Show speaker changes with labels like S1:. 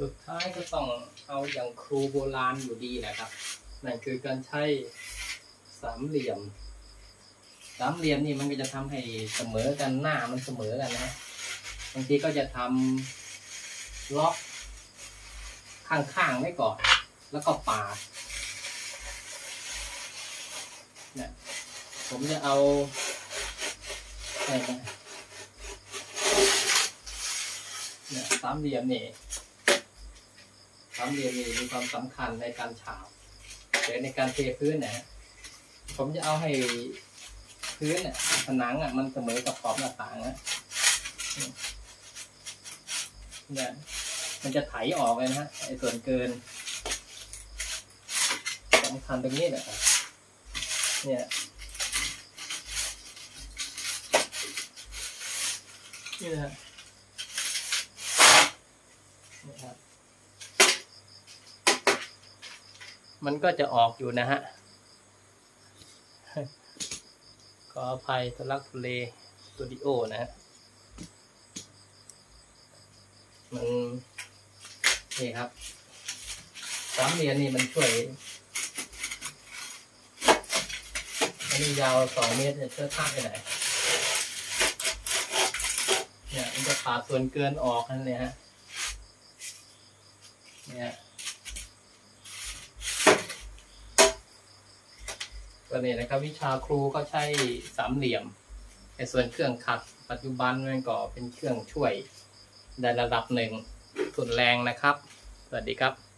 S1: สุดท้ายก็ต้องเอาอย่างครูโบราณอยู่ดีนะครับ นั่นคือการใช้สามเหลี่ยม สามเหลี่ยมนี่มันก็จะทำให้เสมอกันหน้ามันเสมอกันนะบางทีก็จะทำล็อกข้างๆไว้ก่อน แล้วก็ปาดเนี่ยผมจะเอาอะไรนะเนี่ยสามเหลี่ยมนี่ สามเหลี่ยมนี่มีความสำคัญในการฉาบหรือในการเทพื้นนะผมจะเอาให้พื้นเนี่ยผนังอะมันเสมอกับขอบหน้าต่างนะเนี่ยมันจะไถออกเลยนะฮะไอ้ส่วนเกินสำคัญตรงนี้แหละเนี่ยนี่นะฮะนี่ครับ มันก็จะออกอยู่นะฮะ ขออภัยทุลักทุเลสตูดิโอนะฮะ มันนี่ครับ สามเหลี่ยมนี่มันช่วยอันนี้ยาวสองเมตรจะเชื่อข้าไปไหนเนี่ยมันจะขาดส่วนเกินออกนั่นเลยฮะ เนี่ย ก็นี่นะครับวิชาครูก็ใช้สามเหลี่ยมในส่วนเครื่องขัดปัจจุบันมันก็เป็นเครื่องช่วยในระดับหนึ่งทุนแรงนะครับ สวัสดีครับ